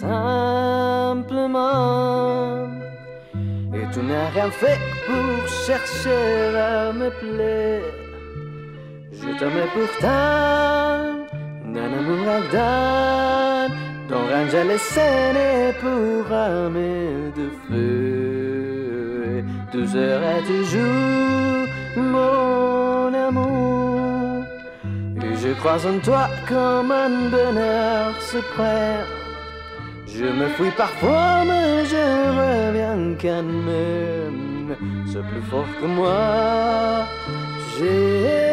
simplement. Et tu n'as rien fait pour chercher à me plaire. Je t'aimais pourtant d'un amour ardent, dont rien j'ai laissé pour âme de feu. Tu seras toujours Et je crois en toi comme un bonheur suprême. Je me fuis parfois, mais je reviens quand même. C'est plus fort que moi. J'ai